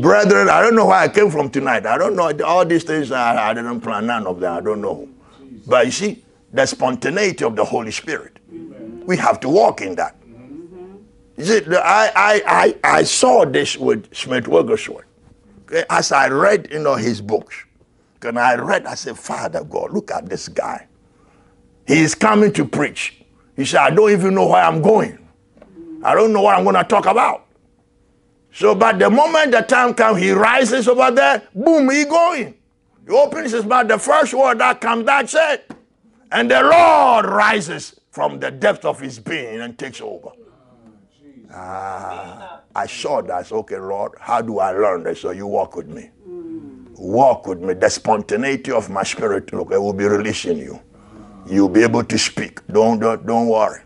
Brethren, I don't know where I came from tonight. I don't know. All these things, I, I didn't plan none of them. I don't know. But you see, the spontaneity of the Holy Spirit. We have to walk in that. You see, I, I, I, I saw this with Smith Wigglesworth. Okay, as I read, you know, his books. And I read, I said, Father God, look at this guy. He is coming to preach. He said, I don't even know where I'm going. I don't know what I'm going to talk about. So, but the moment the time comes, he rises over there, boom, he going. He opens his mouth, the first word that comes, that's it. And the Lord rises from the depth of his being and takes over. Ah, I saw that. Okay, Lord, how do I learn this? So you walk with me. Walk with me. The spontaneity of my spirit, okay, will be releasing you. You'll be able to speak. Don't don't, don't worry.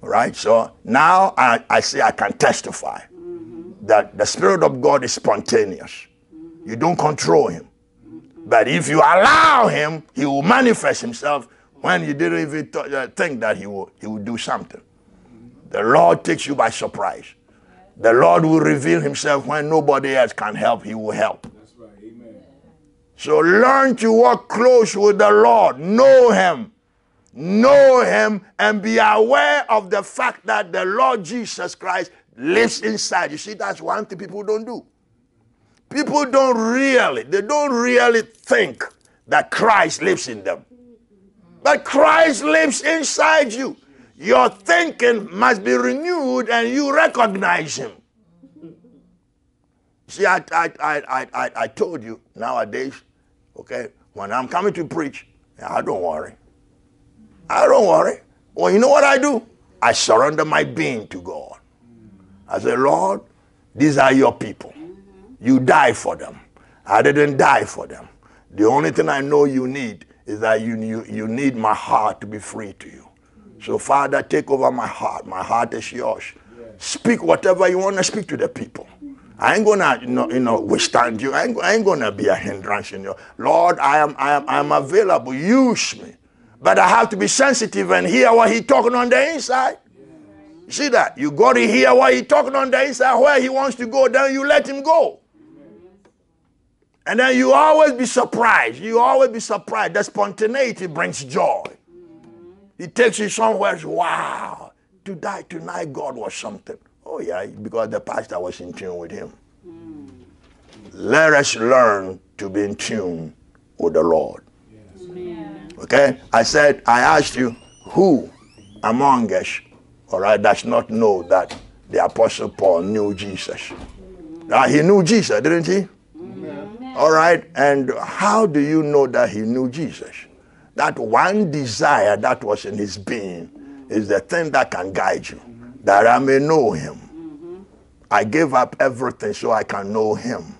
Right? So now I, I say I can testify that the Spirit of God is spontaneous. You don't control him. But if you allow him, he will manifest himself when you didn't even th- uh, think that he will, he will do something. The Lord takes you by surprise. The Lord will reveal himself when nobody else can help, he will help. That's right. Amen. So learn to walk close with the Lord. Know him. Know him and be aware of the fact that the Lord Jesus Christ lives inside. You see, that's one thing people don't do. People don't really, they don't really think that Christ lives in them. But Christ lives inside you. Your thinking must be renewed and you recognize him. See, I, I, I, I, I told you nowadays, okay, when I'm coming to preach, I don't worry. I don't worry. Well, you know what I do? I surrender my being to God. I say, Lord, these are your people. You die for them. I didn't die for them. The only thing I know you need is that you, you, you need my heart to be free to you. So, Father, take over my heart. My heart is yours. Speak whatever you want to speak to the people. I ain't gonna, you know, you know withstand you. I ain't, I ain't gonna be a hindrance in you. Lord, I am, I am, I am available. Use me, but I have to be sensitive and hear what He talking on the inside. You see that? You got to hear what He talking on the inside. Where He wants to go, then you let Him go. And then you always be surprised. You always be surprised. That spontaneity brings joy. It takes you somewhere. Wow, to die tonight, God was something. Oh, yeah, because the pastor was in tune with him. Let us learn to be in tune with the Lord. Okay? I said, I asked you, who among us, all right, does not know that the Apostle Paul knew Jesus? Now, he knew Jesus, didn't he? All right, and how do you know that he knew Jesus? That one desire that was in his being is the thing that can guide you, that I may know him. Mm-hmm. I gave up everything so I can know him.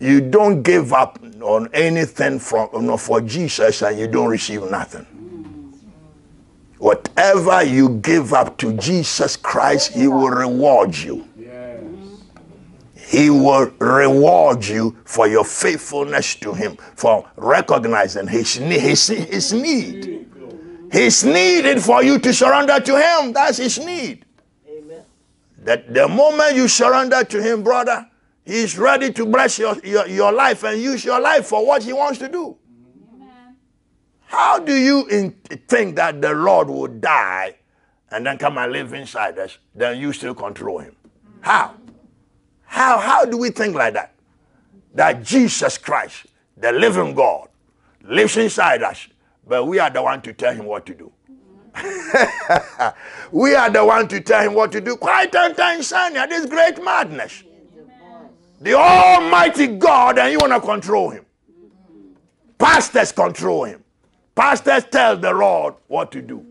You don't give up on anything from you know, for Jesus and you don't receive nothing. Whatever you give up to Jesus Christ, he will reward you. Yes. He will reward you for your faithfulness to Him, for recognizing His need. His, his need. His need is for you to surrender to Him. That's His need. Amen. That the moment you surrender to Him, brother, He's ready to bless your, your, your life and use your life for what He wants to do. How do you in, think that the Lord will die and then come and live inside us, then you still control Him? How? How, how do we think like that? That Jesus Christ, the living God, lives inside us, but we are the one to tell him what to do. we are the one to tell him what to do. Quite insania, this great madness. The Almighty God, and you want to control him. Pastors control him. Pastors tell the Lord what to do.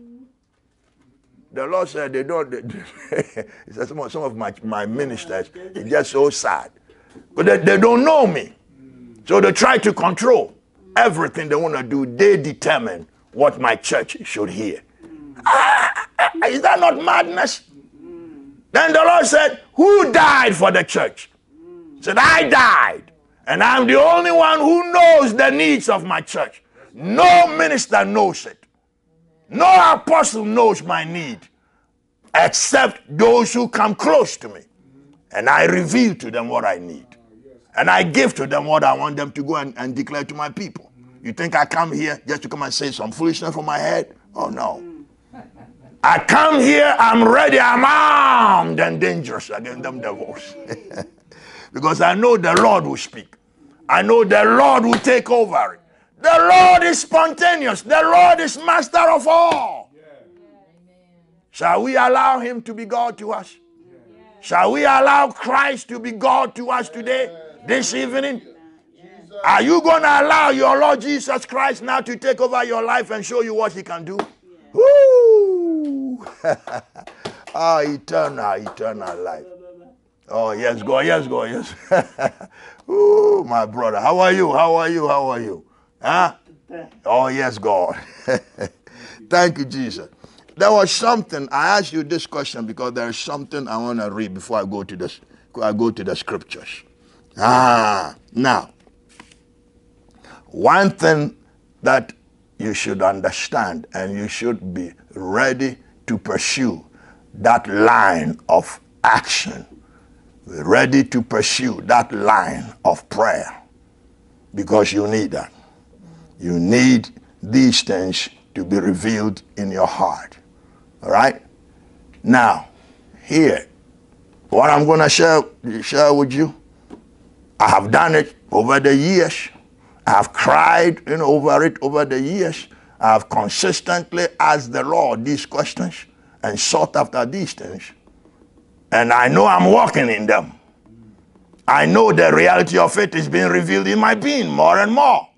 The Lord said they don't. They, he said some of, some of my, my ministers, it's just so sad. But they, they don't know me. So they try to control everything they want to do. They determine what my church should hear. Ah, ah, ah, ah, is that not madness? Then the Lord said, Who died for the church? Said, I died. And I'm the only one who knows the needs of my church. No minister knows it. No apostle knows my need except those who come close to me. And I reveal to them what I need. And I give to them what I want them to go and, and declare to my people. You think I come here just to come and say some foolishness from my head? Oh no. I come here, I'm ready, I'm armed and dangerous against them devils. because I know the Lord will speak. I know the Lord will take over it. The Lord is spontaneous. The Lord is master of all. Shall we allow him to be God to us? Shall we allow Christ to be God to us today, this evening? Are you going to allow your Lord Jesus Christ now to take over your life and show you what he can do? Woo! ah, eternal, eternal life. Oh, yes, God, yes, God, yes. Ooh, my brother. How are you? How are you? How are you? Huh? Oh, yes, God. Thank you, Jesus. There was something, I asked you this question because there is something I want to read before I go to the, I go to the scriptures. Ah, now, one thing that you should understand and you should be ready to pursue that line of action, ready to pursue that line of prayer because you need that. You need these things to be revealed in your heart. All right? Now, here, what I'm going to share, share with you, I have done it over the years. I have cried you know, over it over the years. I have consistently asked the Lord these questions and sought after these things. And I know I'm walking in them. I know the reality of it is being revealed in my being more and more.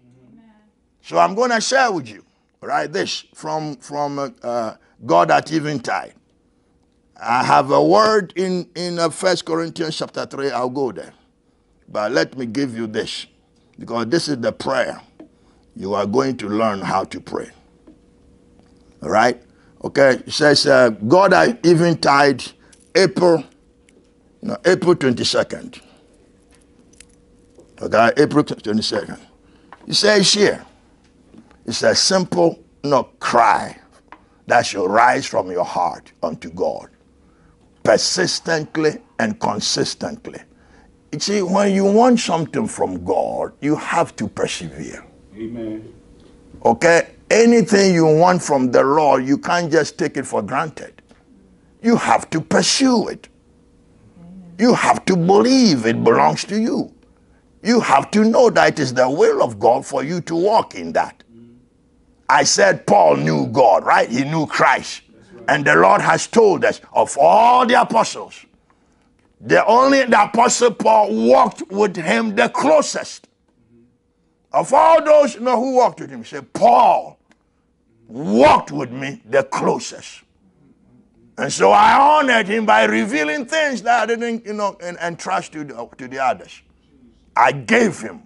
So I'm going to share with you, right, this from, from uh, uh, God at Eventide. I have a word in, in uh, 1 Corinthians chapter 3. I'll go there. But let me give you this, because this is the prayer. You are going to learn how to pray. All right? Okay, it says, uh, God at Eventide, April, no, April 22nd. Okay, April 22nd. He says here, it's a simple no, cry that shall rise from your heart unto God persistently and consistently. You see, when you want something from God, you have to persevere. Amen. Okay? Anything you want from the Lord, you can't just take it for granted. You have to pursue it. You have to believe it belongs to you. You have to know that it is the will of God for you to walk in that. I said Paul knew God, right? He knew Christ. And the Lord has told us of all the apostles, the only the apostle Paul walked with him the closest. Of all those you know, who walked with him, he said, Paul walked with me the closest. And so I honored him by revealing things that I didn't, you know, entrust to the, to the others. I gave him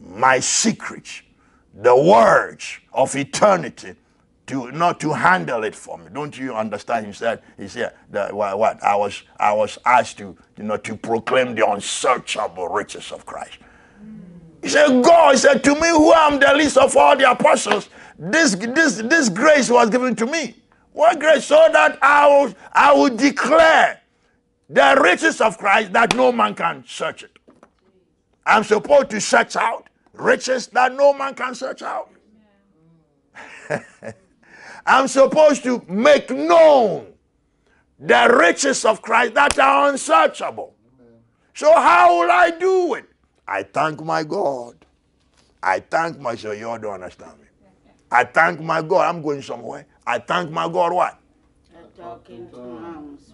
my secrets, the words of eternity, to not to handle it for me. Don't you understand? He said, he said that what, what I was I was asked to, you know, to proclaim the unsearchable riches of Christ. He said, God he said to me, who am the least of all the apostles, this this this grace was given to me. What grace? So that I will I will declare the riches of Christ that no man can search it. I'm supposed to search out riches that no man can search out. I'm supposed to make known the riches of Christ that are unsearchable. So how will I do it? I thank my God. I thank myself. You all don't understand. I thank my God. I'm going somewhere. I thank my God what? Talking tongues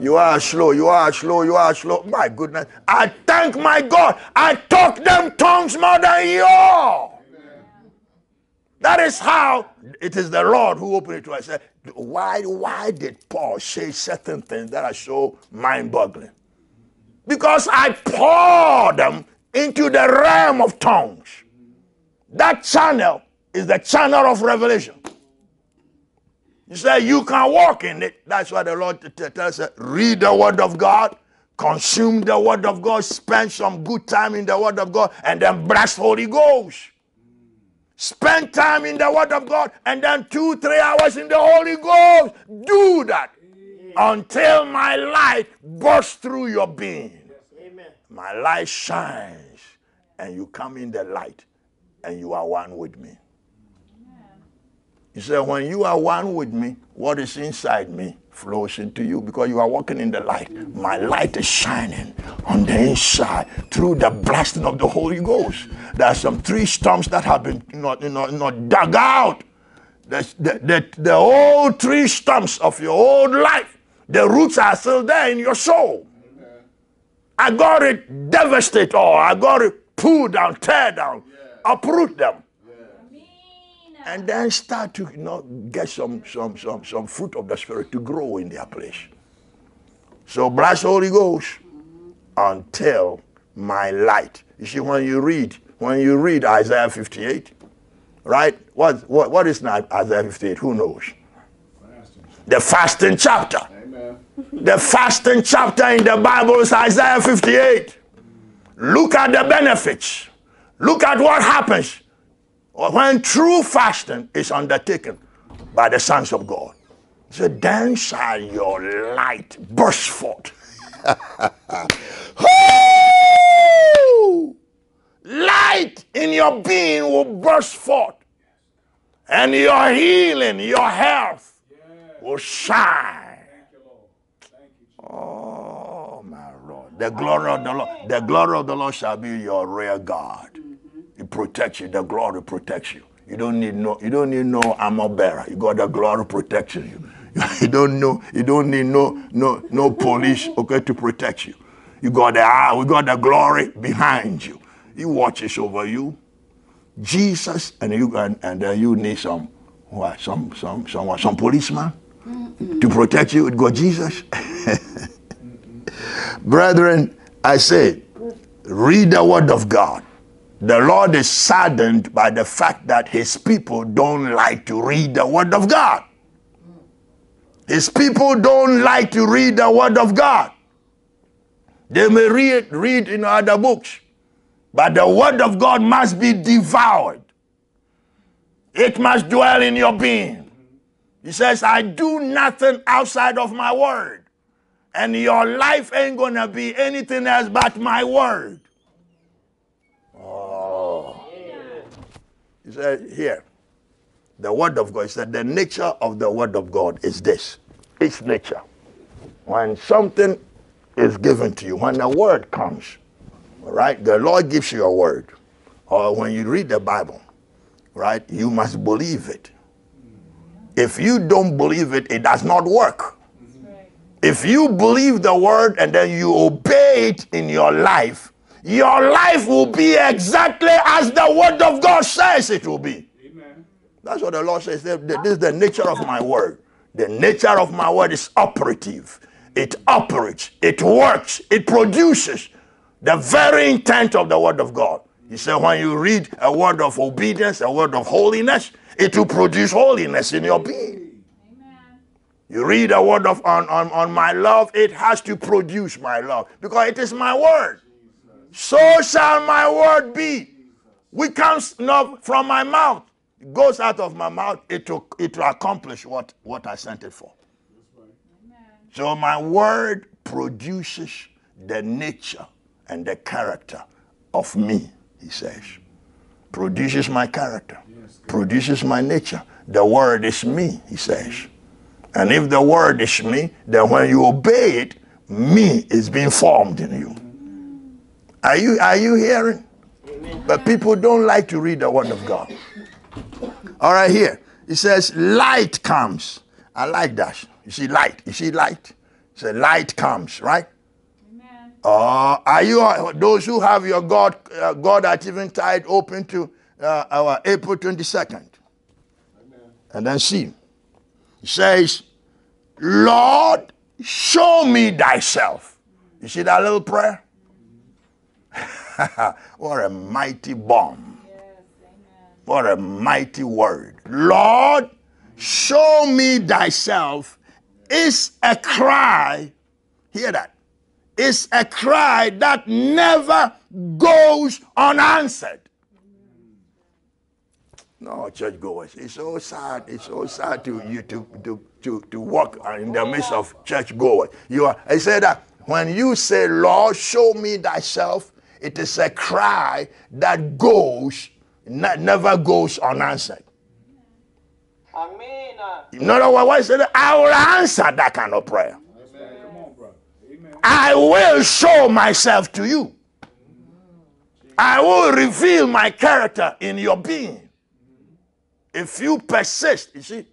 You are slow, you are slow, you are slow. My goodness. I thank my God. I talk them tongues more than you all. That is how it is the Lord who opened it to us. Why, why did Paul say certain things that are so mind boggling? Because I pour them into the realm of tongues. That channel is the channel of revelation. You say you can walk in it. That's why the Lord tells us read the word of God, consume the word of God, spend some good time in the word of God, and then bless Holy Ghost. Spend time in the word of God, and then two, three hours in the Holy Ghost. Do that. until my light bursts through your being. Amen. My light shines, and you come in the light, and you are one with me. He said, When you are one with me, what is inside me flows into you because you are walking in the light. My light is shining on the inside through the blasting of the Holy Ghost. There are some three stumps that have been know, you know, dug out. The, the, the, the old three stumps of your old life, the roots are still there in your soul. I got it devastate all. I got it pull down, tear down, uproot them and then start to you know get some some some some fruit of the spirit to grow in their place. So bless Holy Ghost until my light. You see, when you read when you read Isaiah 58, right? What what what is not Isaiah 58? Who knows? The fasting chapter. Amen. The fasting chapter in the Bible is Isaiah 58. Look at the benefits. Look at what happens when true fasting is undertaken by the sons of God. So then shall your light burst forth. Light in your being will burst forth. And your healing, your health will shine. Oh my Lord. The glory of the Lord. The glory of the Lord shall be your rear guard. It protects you. The glory protects you. You don't need no you don't need no armor bearer. You got the glory protecting you. You don't know you don't need no no no police okay to protect you. You got the ah, we got the glory behind you. He watches over you. Jesus and you and, and then you need some what some some someone some policeman to protect you. It got Jesus. Brethren, I say, read the word of God. The Lord is saddened by the fact that his people don't like to read the word of God. His people don't like to read the word of God. They may read, read in other books, but the word of God must be devoured. It must dwell in your being. He says, I do nothing outside of my word. And your life ain't gonna be anything else but my word. He said, here, the word of God. He said, the nature of the word of God is this. Its nature. When something is given to you, when a word comes, right, the Lord gives you a word. Or when you read the Bible, right, you must believe it. If you don't believe it, it does not work. If you believe the word and then you obey it in your life, your life will be exactly as the word of God says it will be. Amen. That's what the Lord says. This is the nature of my word. The nature of my word is operative. It operates, it works, it produces the very intent of the word of God. He said, when you read a word of obedience, a word of holiness, it will produce holiness in your being. You read a word of on, on, on my love, it has to produce my love because it is my word. So shall my word be. Which comes not from my mouth. It goes out of my mouth, it will, it will accomplish what, what I sent it for. So my word produces the nature and the character of me, he says. Produces my character, produces my nature. The word is me, he says. And if the word is me, then when you obey it, me is being formed in you. Are you are you hearing? But people don't like to read the word of God. All right, here. It says light comes. I like that. You see light. You see light. It says light comes, right? Uh, are you uh, those who have your God uh, God at Eventide open to uh, our April 22nd? And then see. It says, Lord, show me thyself. You see that little prayer? what a mighty bomb. What a mighty word. Lord, show me thyself is a cry. Hear that. It's a cry that never goes unanswered. No, churchgoers. It's so sad. It's so sad to you to to to, to walk in the midst of churchgoers. You are. I said that when you say, "Lord, show me Thyself," it is a cry that goes ne- never goes unanswered. Amen. Other words, why say that? I will answer that kind of prayer. Amen. Come on, brother. Amen. I will show myself to you. I will reveal my character in your being. If you persist, you see,